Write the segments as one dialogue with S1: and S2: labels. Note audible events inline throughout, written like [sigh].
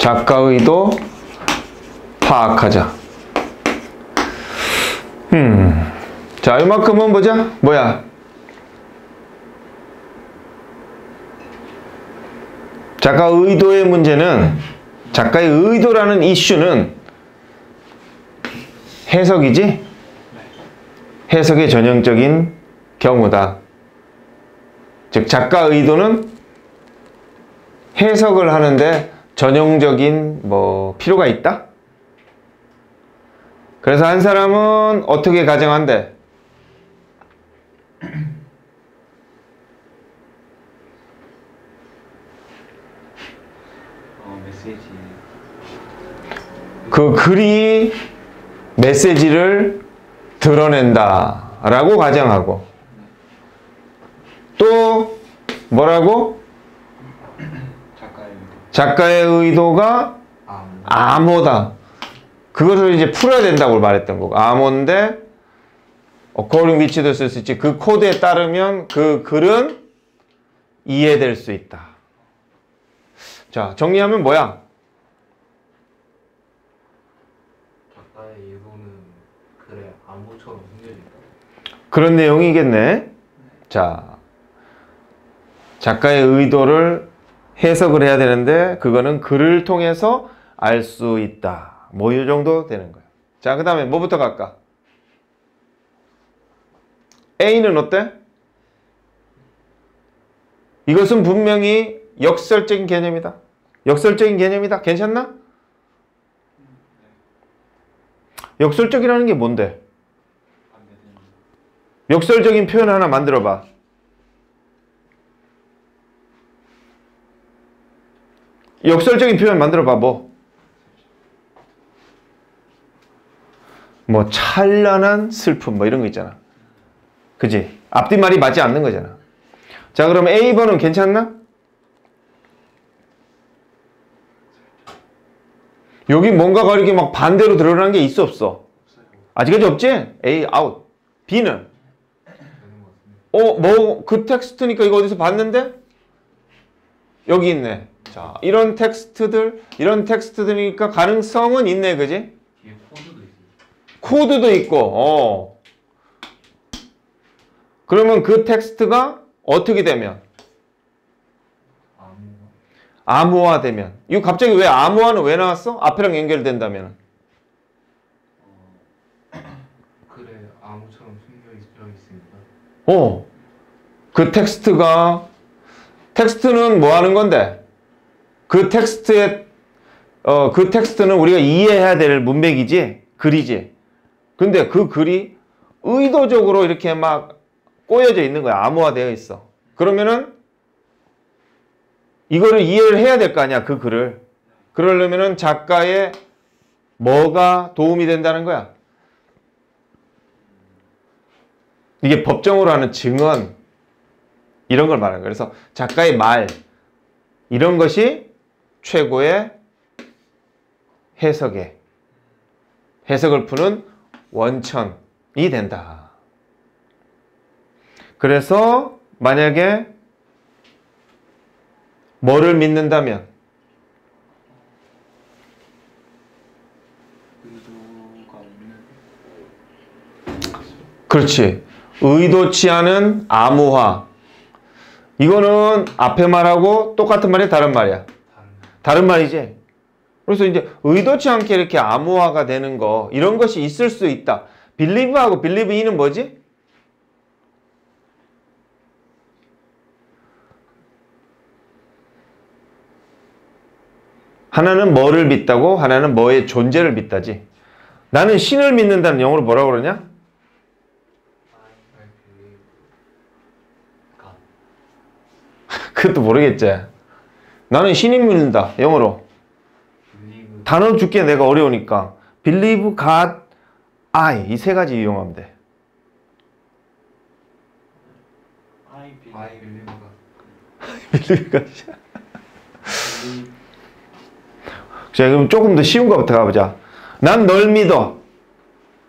S1: 작가 의도 파악하자. 음. 자, 이만큼은 보자. 뭐야? 작가 의도의 문제는 작가의 의도라는 이슈는 해석이지? 해석의 전형적인 경우다. 즉, 작가 의도는 해석을 하는데 전형적인 뭐 필요가 있다? 그래서 한 사람은 어떻게 가정한대?
S2: 어, 메시지
S1: 그 글이 메시지를 드러낸다 라고 가정하고 또 뭐라고?
S2: 작가의 의도
S1: 작가의 의도가
S2: 아,
S1: 암호다. 그것을 이제 풀어야 된다고 말했던 거고 암호인데 according which도 쓸 수 있지 그 코드에 따르면 그 글은 이해될 수 있다. 자 정리하면 뭐야?
S2: 작가의 의도는 글에 암호처럼 숨겨진다
S1: 그런 내용이겠네. 자, 작가의 의도를 해석을 해야 되는데 그거는 글을 통해서 알 수 있다. 뭐 이 정도 되는 거야. 자, 그 다음에 뭐부터 갈까? A는 어때? 이것은 분명히 역설적인 개념이다. 역설적인 개념이다. 괜찮나? 역설적이라는 게 뭔데? 역설적인 표현 하나 만들어 봐. 역설적인 표현 만들어 봐. 뭐? 뭐 찬란한 슬픔 뭐 이런 거 있잖아. 그지? 앞뒤말이 맞지 않는 거잖아. 자, 그럼 A번은 괜찮나? 여기 뭔가가 이렇게 막 반대로 드러나는 게 있어 없어? 아직까지 없지? A 아웃. B는 어, 뭐, 그 텍스트니까 이거 어디서 봤는데? 여기 있네. 자, 이런 텍스트들, 이런 텍스트들이니까 가능성은 있네, 그지?
S2: 뒤에 코드도 있어요
S1: 코드도 있고, 어. 그러면 그 텍스트가 어떻게 되면?
S2: 암호
S1: 암호화 되면. 이거 갑자기 왜 암호화는 왜 나왔어? 앞이랑 연결된다면.
S2: 암호처럼 숨겨 있습니다
S1: 어. 그 텍스트가, 텍스트는 뭐 하는 건데? 그 텍스트의, 어, 그 텍스트는 우리가 이해해야 될 문맥이지? 글이지? 근데 그 글이 의도적으로 이렇게 막 꼬여져 있는 거야. 암호화되어 있어. 그러면은, 이거를 이해를 해야 될 거 아니야, 그 글을. 그러려면은 작가의 뭐가 도움이 된다는 거야? 이게 법정으로 하는 증언 이런 걸 말하는 거예요. 그래서 작가의 말 이런 것이 최고의 해석의 해석을 푸는 원천이 된다. 그래서 만약에 뭐를 믿는다면 그렇지. 의도치 않은 암호화. 이거는 앞에 말하고 똑같은 말이야, 다른 말이야?
S2: 다른
S1: 말이지. 그래서 이제 의도치 않게 이렇게 암호화가 되는 거 이런 것이 있을 수 있다. 빌리브하고 빌리브 이는 뭐지? 하나는 뭐를 믿다고 하나는 뭐의 존재를 믿다지. 나는 신을 믿는다는 영어로 뭐라고 그러냐? [laughs] 그것도 모르겠지. 나는 신을 믿는다. 영어로.
S2: believe
S1: 단어 줄게 내가 어려우니까. believe God, I 이 세 가지 이용하면 돼.
S2: I believe I believe God
S1: believe God. 자, 그럼 조금 더 쉬운 거부터 가보자. 난 널 믿어.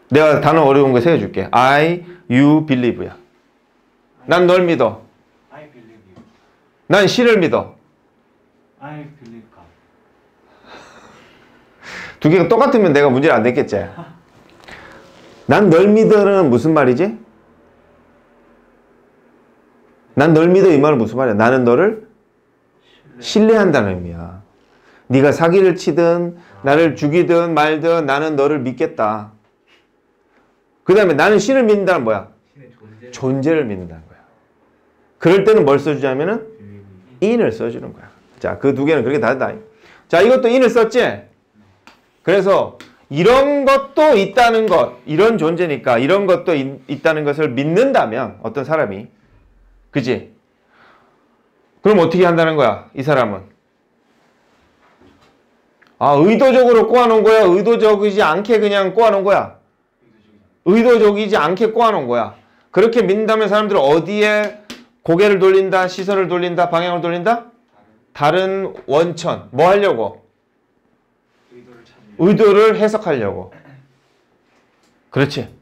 S1: 내가 단어 어려운 거 세워줄게. I, you, believe야. 난 널 믿어.
S2: I believe you
S1: 난 신을 믿어.
S2: I believe God
S1: 두 개가 똑같으면 내가 문제를 안 냈겠지. 난 널 믿어는 무슨 말이지? 난 널 믿어 이 말은 무슨 말이야? 나는 너를 신뢰한다는 의미야. 네가 사기를 치든 나를 죽이든 말든 나는 너를 믿겠다. 그 다음에 나는 신을 믿는다는 뭐야?
S2: 존재
S1: 존재를 믿는다는 거야. 그럴 때는 뭘 써주냐면은 in을 써주는 거야. 자, 그 두 개는 그렇게 다르다. 자, 이것도 in을 썼지? 그래서 이런 것도 있다는 것, 이런 존재니까 이런 것도 있, 있다는 것을 믿는다면 어떤 사람이 그지? 그럼 어떻게 한다는 거야? 이 사람은 아, 의도적으로 꼬아놓은 거야? 의도적이지 않게 그냥 꼬아놓은 거야? 의도적이지 않게 꼬아놓은 거야. 그렇게 믿는다면 사람들은 어디에 고개를 돌린다, 시선을 돌린다, 방향을 돌린다? 다른 원천. 뭐 하려고?
S2: 의도를
S1: 해석하려고. 그렇지.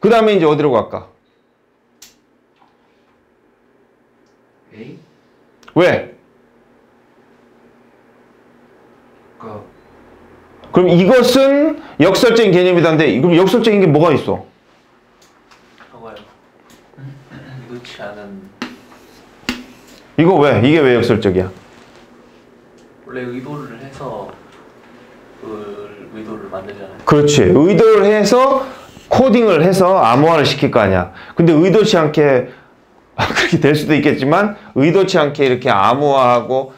S1: 그 다음에 이제 어디로 갈까? 왜? 그럼 이것은 역설적인 개념이다는데, 그럼 역설적인 게 뭐가 있어?
S3: 저거요. 의도치 [clears throat] 않은
S1: 이거 왜? 이게 왜 역설적이야?
S3: 원래 의도를 해서 그 의도를 만들잖아요.
S1: 그렇지. 의도를 해서 코딩을 해서 암호화를 시킬 거 아니야. 근데 의도치 않게 아, [laughs] 그렇게 될 수도 있겠지만 의도치 않게 이렇게 암호화하고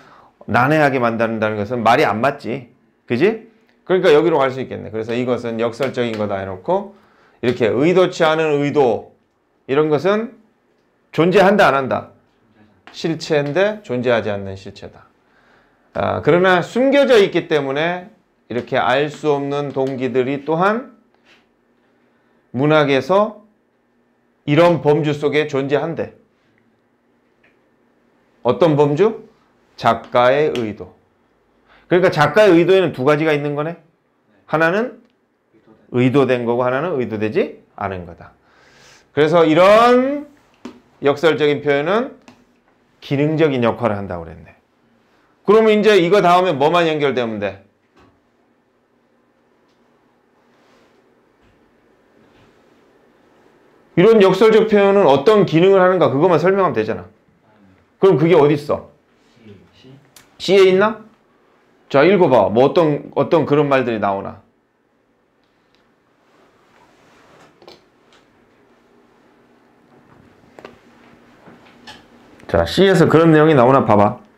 S1: 난해하게 만든다는 것은 말이 안 맞지. 그지? 그러니까 여기로 갈 수 있겠네. 그래서 이것은 역설적인 거다 해놓고 이렇게 의도치 않은 의도 이런 것은 존재한다 안 한다. 실체인데 존재하지 않는 실체다. 아, 그러나 숨겨져 있기 때문에 이렇게 알 수 없는 동기들이 또한 문학에서 이런 범주 속에 존재한대. 어떤 범주? 작가의 의도. 그러니까 작가의 의도에는 두 가지가 있는 거네. 하나는 의도된 거고 하나는 의도되지 않은 거다. 그래서 이런 역설적인 표현은 기능적인 역할을 한다고 그랬네. 그러면 이제 이거 다음에 뭐만 연결되면 돼? 이런 역설적 표현은 어떤 기능을 하는가 그것만 설명하면 되잖아. 그럼 그게 어디 있어?
S2: C
S1: C에 있나? 자 읽어봐. 뭐 어떤 어떤 그런 말들이 나오나? 자 C에서 그런 내용이 나오나 봐봐.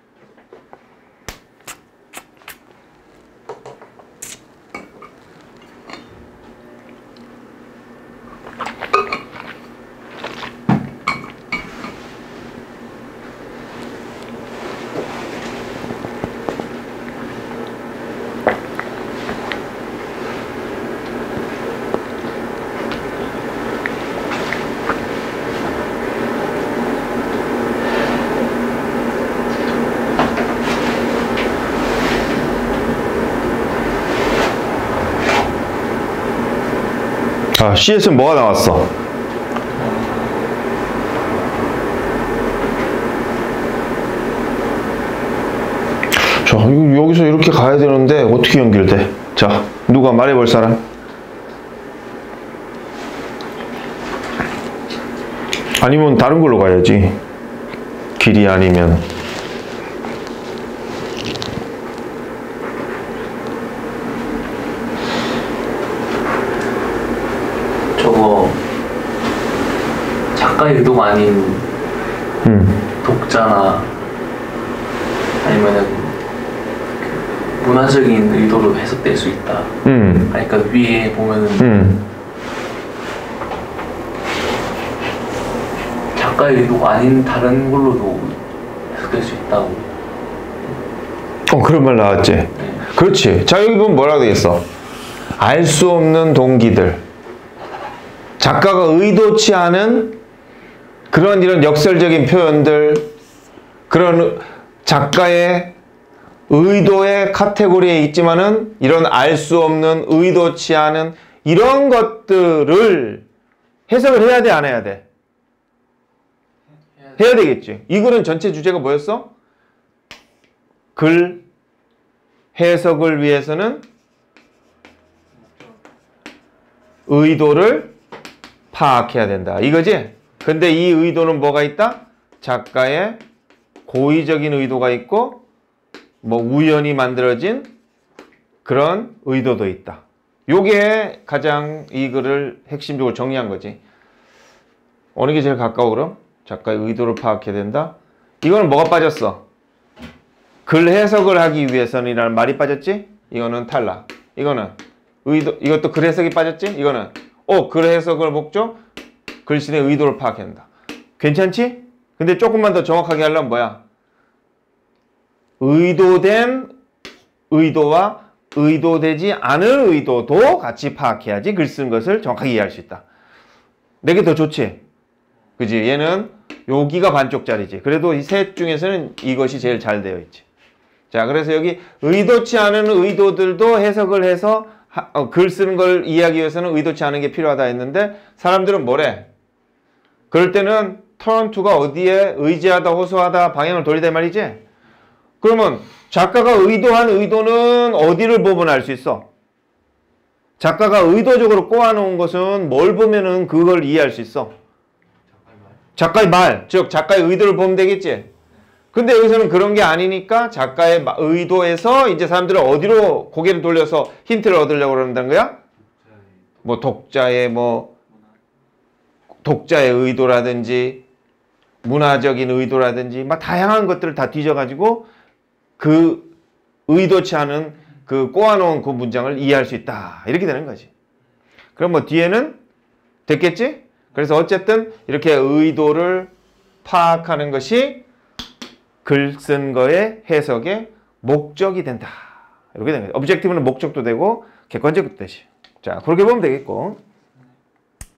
S1: 자 C에서 뭐가 나왔어? 자 여기서 이렇게 가야 되는데 어떻게 연결돼? 자 누가 말해볼 사람? 아니면 다른 걸로 가야지. 길이 아니면
S3: 저거 작가의 의도가 아닌
S1: 음.
S3: 독자나 아니면은 그 문화적인 의도로 해석될 수 있다.
S1: 음.
S3: 그러니까 위에 보면은
S1: 음.
S3: 작가의 의도가 아닌 다른 걸로도 해석될 수 있다고.
S1: 어 그런 말 나왔지.
S3: 네.
S1: 그렇지. 자, 여기 보면 뭐라고 되겠어? 알 수 없는 동기들. 작가가 의도치 않은 그런 이런 역설적인 표현들, 그런 작가의 의도의 카테고리에 있지만은 이런 알 수 없는 의도치 않은 이런 것들을 해석을 해야 돼, 안
S3: 해야 돼?
S1: 해야 되겠지. 이 글은 전체 주제가 뭐였어? 글, 해석을 위해서는 의도를 파악해야 된다. 이거지? 근데 이 의도는 뭐가 있다? 작가의 고의적인 의도가 있고 뭐 우연히 만들어진 그런 의도도 있다. 요게 가장 이 글을 핵심적으로 정리한 거지. 어느 게 제일 가까워 그럼? 작가의 의도를 파악해야 된다. 이거는 뭐가 빠졌어? 글 해석을 하기 위해서는이라는 말이 빠졌지? 이거는 탈락. 이거는 의도 이것도 글 해석이 빠졌지? 이거는 어, 글 해석을 목적 글씨의 의도를 파악해야 된다. 괜찮지? 근데 조금만 더 정확하게 하려면 뭐야? 의도된 의도와 의도되지 않은 의도도 같이 파악해야지 글 쓰는 것을 정확하게 이해할 수 있다. 내게 더 좋지? 그지? 얘는 여기가 반쪽짜리지. 그래도 이 셋 중에서는 이것이 제일 잘 되어 있지. 자, 그래서 여기 의도치 않은 의도들도 해석을 해서 하- 어, 글 쓰는 걸 이해하기 위해서는 의도치 않은 게 필요하다 했는데 사람들은 뭐래? 그럴 때는 턴투가 어디에 의지하다, 호소하다, 방향을 돌리다 이 말이지? 그러면 작가가 의도한 의도는 어디를 보면 알 수 있어? 작가가 의도적으로 꼬아놓은 것은 뭘 보면은 그걸 이해할 수 있어? 작가의 말, 즉 작가의 의도를 보면 되겠지. 근데 여기서는 그런 게 아니니까 작가의 마- 의도에서 이제 사람들은 어디로 고개를 돌려서 힌트를 얻으려고 그런다는 거야? 뭐 독자의 뭐 독자의 의도라든지 문화적인 의도라든지 막 다양한 것들을 다 뒤져가지고 그 의도치 않은 그 꼬아놓은 그 문장을 이해할 수 있다 이렇게 되는 거지. 그럼 뭐 뒤에는 됐겠지? 그래서 어쨌든 이렇게 의도를 파악하는 것이 글 쓴 거의 해석의 목적이 된다. 이렇게 되는 거죠. objective는 목적도 되고 객관적도 되지. 자, 그렇게 보면 되겠고.